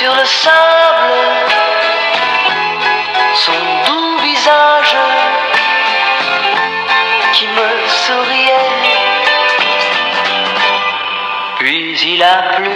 sur le sable son doux visage qui me souriait. Puis il a plu